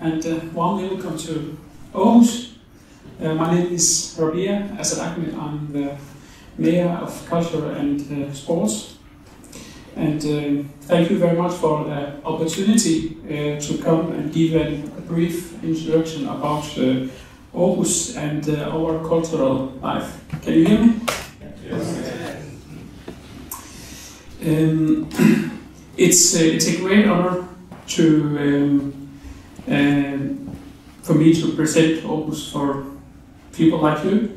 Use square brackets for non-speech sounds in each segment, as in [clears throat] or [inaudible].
and uh, warm welcome to Aarhus. Uh, my name is Rabih Azad-Ahmad. I'm the Mayor of Culture and uh, Sports. And uh, thank you very much for the opportunity uh, to come and give a, brief introduction about uh, Aarhus and uh, our cultural life. Can you hear me? Yes. Um, [clears throat] it's, uh, it's a great honor to um, um, for me to present Aarhus for people like you,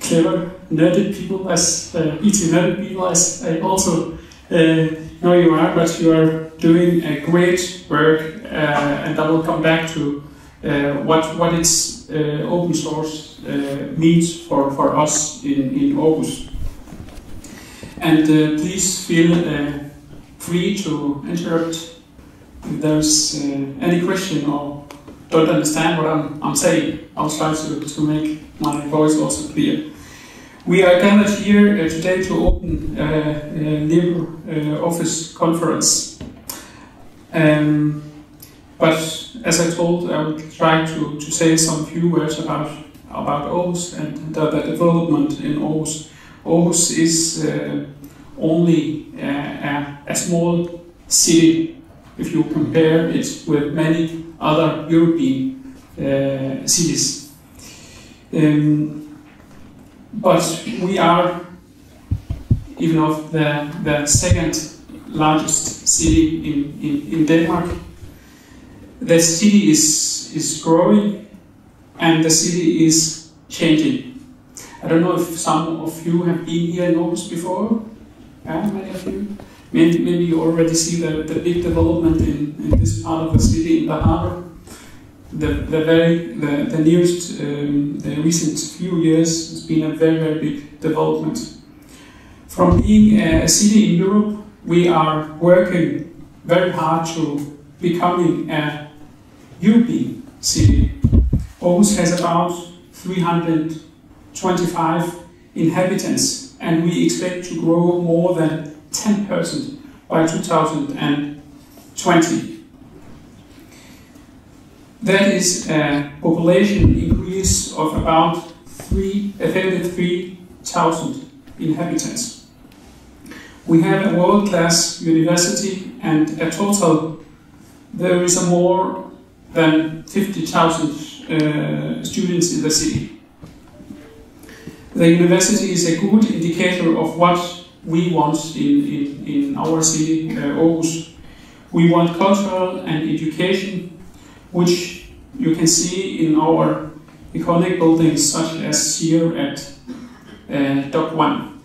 clever, nerdy people as uh, nerdy people as I also uh, know you are, but you are doing a great work, uh, and I will come back to uh, what what it's uh, open source uh, means for, for us in, in Aarhus. And uh, please feel uh, free to interrupt if there's uh, any question or don't understand what I'm, I'm saying. I'll try to, to make my voice also clear. We are gathered here uh, today to open uh, a new uh, office conference. Um, but as I told, I will try to, to say some few words about about Aarhus and the, the development in Aarhus. Aarhus is uh, only uh, a, a small city if you compare it with many other European uh, cities. Um, but we are even of the, the second largest city in, in, in Denmark. The city is, is growing and the city is changing. I don't know if some of you have been here in Aarhus before. Yeah, many of you. Maybe, maybe you already see the, the big development in, in this part of the city, in the harbor. The, the very the, the nearest um, the recent few years has been a very very big development. From being a city in Europe, we are working very hard to becoming a European city. Aarhus has about 325 inhabitants, and we expect to grow more than 10% by 2020. That is a population increase of about 33,000 inhabitants. We have a world-class university and a total, there is a more than 50,000 uh, students in the city. The university is a good indicator of what we want in, in, in our city, uh, Aarhus. We want cultural and education which you can see in our iconic buildings such as here at uh, Dokk1.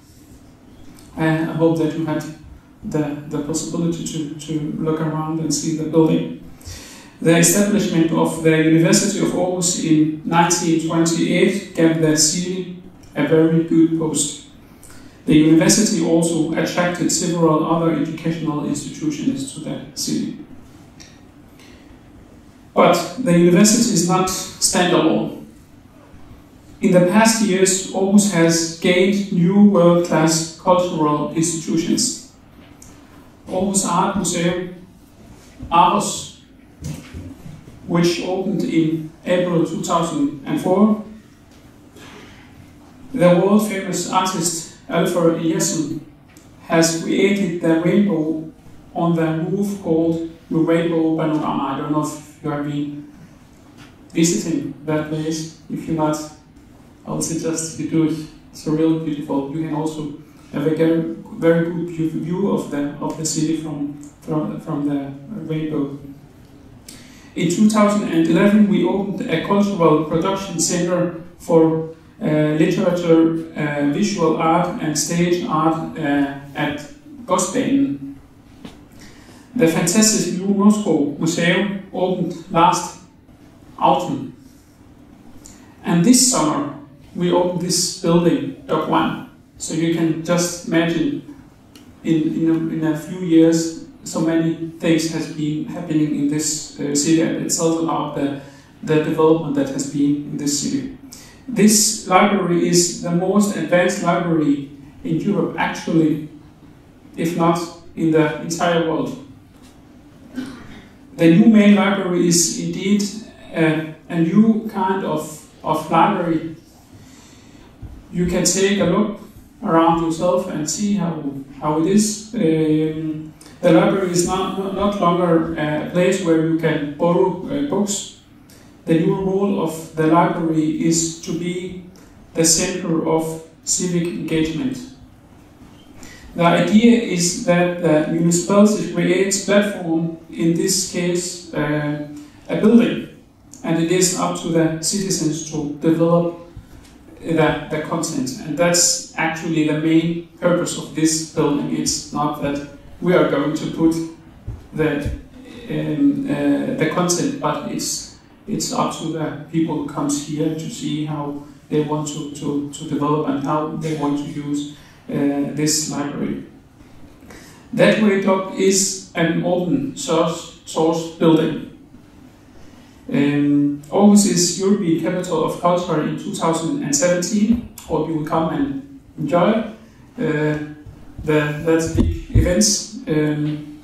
I hope that you had the, the possibility to, to look around and see the building. The establishment of the University of Aarhus in 1928 gave the city a very good post. The university also attracted several other educational institutions to the city. But the university is not standalone. In the past years, Aarhus has gained new world-class cultural institutions. Aarhus Art Museum, AROS, which opened in April 2004. The world-famous artist Olafur Eliasson has created the rainbow on the roof called the Rainbow Panorama. I don't know if you have been visiting that place. If you're not, I would suggest you do it. It's really beautiful. You can also have a very, very good view of the of the city from from from the rainbow. In 2011, we opened a cultural production center for literature, uh, visual art, and stage art uh, at Godsbanen the fantastic new Moesgaard Museum opened last autumn. And this summer, we opened this building, Dokk1. So you can just imagine in, in, a, in a few years, so many things has been happening in this uh, city and it's all about the, the development that has been in this city. This library is the most advanced library in Europe, actually, if not in the entire world. the new main library is indeed a, a new kind of, of library. You can take a look around yourself and see how, how it is. Um, the library is not, not longer a place where you can borrow uh, books. The new role of the library is to be the center of civic engagement. The idea is that the municipality creates platform, in this case uh, a building, and it is up to the citizens to develop the, the content. And that's actually the main purpose of this building. It's not that we are going to put the, um, uh, the content, but it's, it's up to the people who comes here to see how they want to, to, to develop and how they want to use uh, this library. That way Doc is an open source, source building. Um, Aarhus is European Capital of Culture in 2017. Hope you will come and enjoy uh, the, that big events. Um,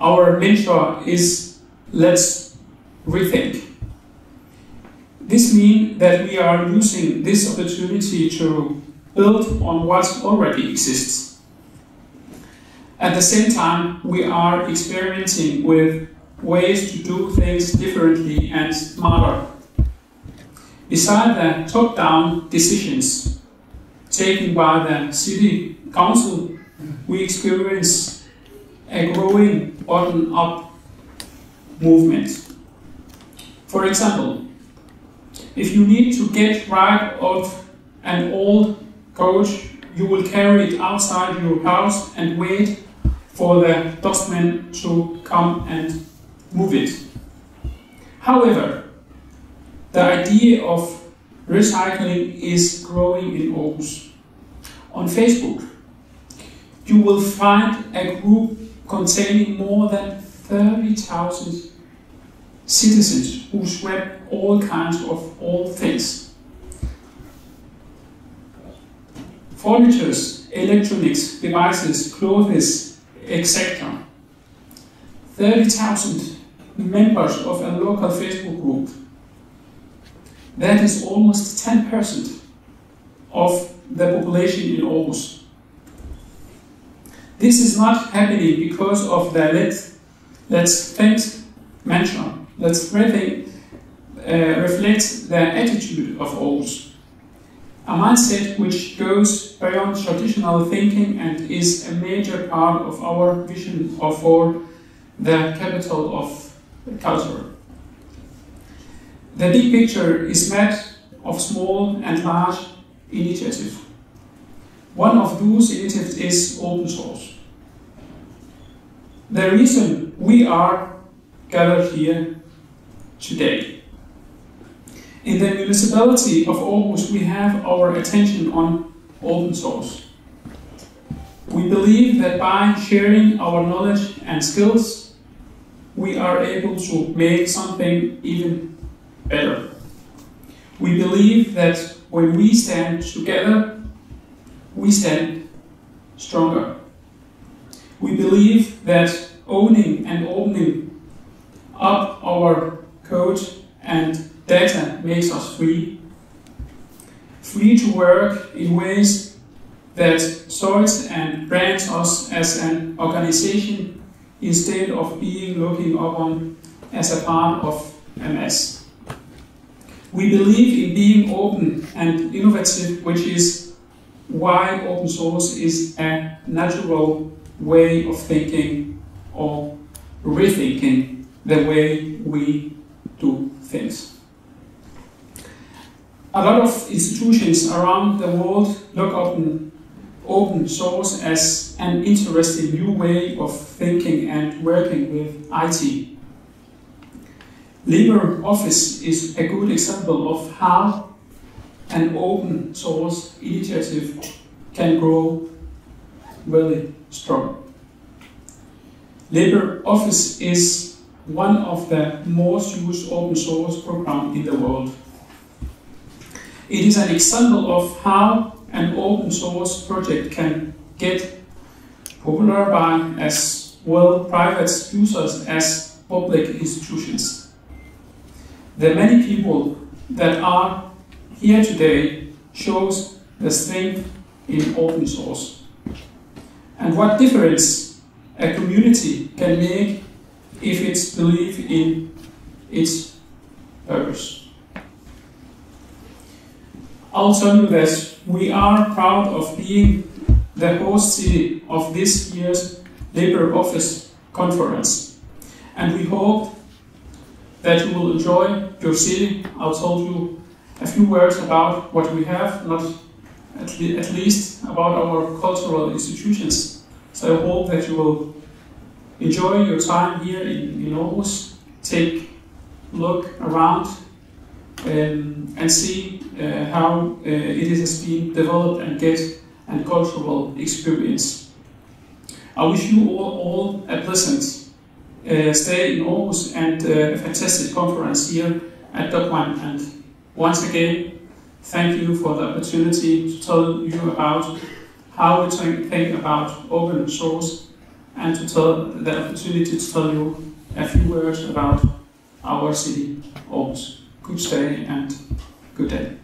our mentor is Let's Rethink. This means that we are using this opportunity to build on what already exists. At the same time, we are experimenting with ways to do things differently and smarter. Beside the top-down decisions taken by the city council, we experience a growing bottom-up movement. For example, if you need to get rid of an old coach, you will carry it outside your house and wait for the dustman to come and move it. However, the idea of recycling is growing in Aarhus. On Facebook, you will find a group containing more than 30,000 citizens who swap all kinds of old things. Furnitures, electronics, devices, clothes, etc. 30,000 members of a local Facebook group. That is almost 10% of the population in Aarhus. This is not happening because of the let, let's think mantra. Let's really uh, reflect the attitude of Aarhus. A mindset which goes beyond traditional thinking and is a major part of our vision of for the capital of culture. The big picture is made of small and large initiatives. One of those initiatives is open source. The reason we are gathered here today. In the municipality of Aarhus, we have our attention on open source. We believe that by sharing our knowledge and skills, we are able to make something even better. We believe that when we stand together, we stand stronger. We believe that owning and opening up our data makes us free. Free to work in ways that sorts and brands us as an organization instead of being looking upon as a part of mess. We believe in being open and innovative, which is why open source is a natural way of thinking or rethinking the way we do things. A lot of institutions around the world look upon open source as an interesting new way of thinking and working with IT. LibreOffice is a good example of how an open source initiative can grow really strong. LibreOffice is one of the most used open source programs in the world. It is an example of how an open source project can get popular by as well private users as public institutions. The many people that are here today shows the strength in open source and what difference a community can make if it's believe in its purpose. I'll tell you that we are proud of being the host city of this year's LibreOffice conference. And we hope that you will enjoy your city. I'll tell you a few words about what we have, not at, le at least about our cultural institutions. So I hope that you will enjoy your time here in, in Aarhus, take a look around um, and see how uh, it has been developed and get an cultural experience. I wish you all, all a pleasant uh, stay in Aarhus and uh, a fantastic conference here at Dokk1. And once again, thank you for the opportunity to tell you about how we think about open source and to tell the opportunity to tell you a few words about our city, Aarhus. Good day and good day.